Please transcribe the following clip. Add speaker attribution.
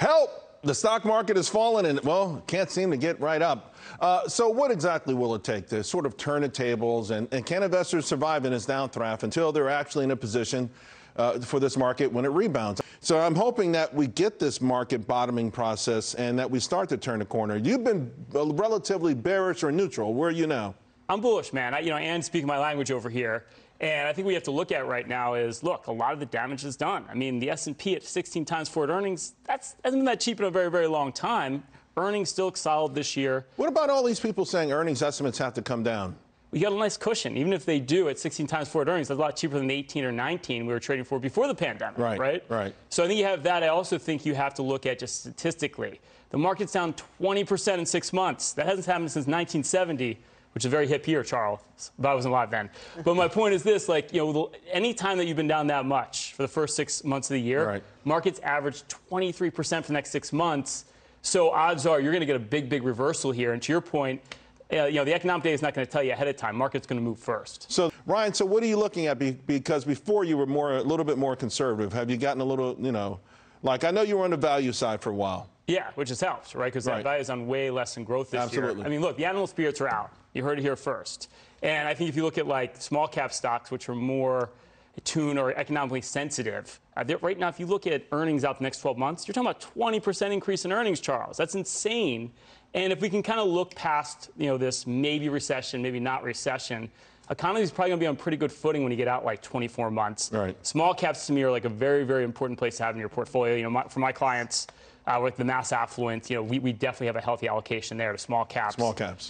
Speaker 1: Help! The stock market has fallen and, well, can't seem to get right up. Uh, so, what exactly will it take to sort of turn the tables? And, and can investors survive in this downdraft until they're actually in a position uh, for this market when it rebounds? So, I'm hoping that we get this market bottoming process and that we start to turn the corner. You've been relatively bearish or neutral. Where are you now?
Speaker 2: I'm bullish, man. I, you know, and speaking my language over here. And I think we have to look at right now is look, a lot of the damage is done. I mean, the S&P at 16 times forward earnings, that's hasn't been that cheap in a very, very long time. Earnings still solid this year.
Speaker 1: What about all these people saying earnings estimates have to come down?
Speaker 2: We got a nice cushion. Even if they do at 16 times forward earnings, that's a lot cheaper than the 18 or 19 we were trading for before the pandemic,
Speaker 1: right?
Speaker 2: Right.
Speaker 1: Right.
Speaker 2: So I think you have that. I also think you have to look at just statistically. The market's down 20% in six months. That hasn't happened since 1970 which is a very hip year, Charles. But I wasn't alive then. But my point is this: like, you know, any time that you've been down that much for the first six months of the year,
Speaker 1: right.
Speaker 2: markets average 23% for the next six months. So odds are you're going to get a big, big reversal here. And to your point, uh, you know, the economic data is not going to tell you ahead of time. Market's going to move first.
Speaker 1: So, Ryan, so what are you looking at? Because before you were more, a little bit more conservative. Have you gotten a little, you know, like I know you were on the value side for a while.
Speaker 2: Yeah, which has helped, right? Because right. value is on way less than growth this
Speaker 1: Absolutely.
Speaker 2: year. I mean, look, the animal spirits are out. You heard it here first. And I think if you look at like small cap stocks, which are more attuned or economically sensitive, uh, right now, if you look at earnings out the next 12 months, you're talking about 20% increase in earnings, Charles. That's insane. And if we can kind of look past, you know, this maybe recession, maybe not recession, economy is probably going to be on pretty good footing when you get out like 24 months.
Speaker 1: Right.
Speaker 2: Small caps to me are like a very, very important place to have in your portfolio. You know, my, for my clients, uh, with the mass affluent, you know, we, we definitely have a healthy allocation there to small caps.
Speaker 1: Small caps.